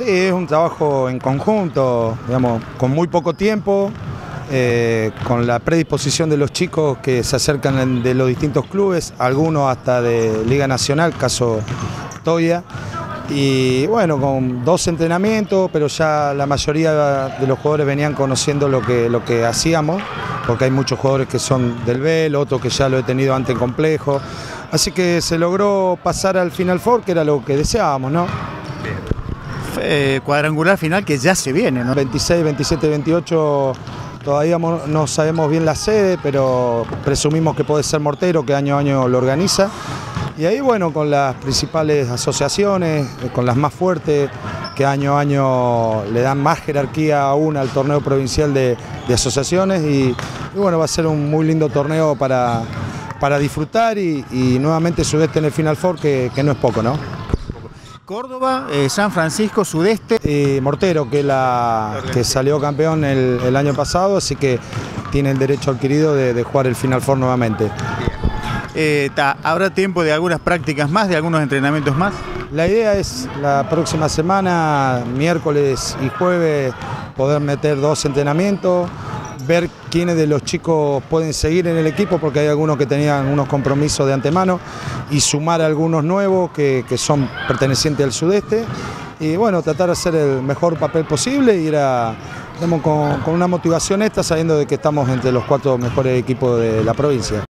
Sí, es un trabajo en conjunto, digamos, con muy poco tiempo, eh, con la predisposición de los chicos que se acercan de los distintos clubes, algunos hasta de Liga Nacional, caso Toya. Y bueno, con dos entrenamientos, pero ya la mayoría de los jugadores venían conociendo lo que, lo que hacíamos, porque hay muchos jugadores que son del BEL, otros que ya lo he tenido antes en complejo. Así que se logró pasar al Final Four, que era lo que deseábamos, ¿no? Eh, cuadrangular final que ya se viene, ¿no? 26, 27, 28 Todavía no sabemos bien la sede, pero presumimos que puede ser Mortero, que año a año lo organiza. Y ahí, bueno, con las principales asociaciones, eh, con las más fuertes, que año a año le dan más jerarquía aún al torneo provincial de, asociaciones. Y, bueno, va a ser un muy lindo torneo para, para disfrutar y, nuevamente Sudeste en el Final Four, que no es poco, ¿no? Córdoba, eh, San Francisco, Sudeste. Y Mortero, que, la, que salió campeón el, año pasado, así que tiene el derecho adquirido de, jugar el Final Four nuevamente. Eh, ¿Habrá tiempo de algunas prácticas más, de algunos entrenamientos más? La idea es la próxima semana, miércoles y jueves, poder meter dos entrenamientos, ver quiénes de los chicos pueden seguir en el equipo, porque hay algunos que tenían unos compromisos de antemano, y sumar algunos nuevos que, son pertenecientes al sudeste. Y bueno, tratar de hacer el mejor papel posible ir a, con, con una motivación esta, sabiendo de que estamos entre los cuatro mejores equipos de la provincia.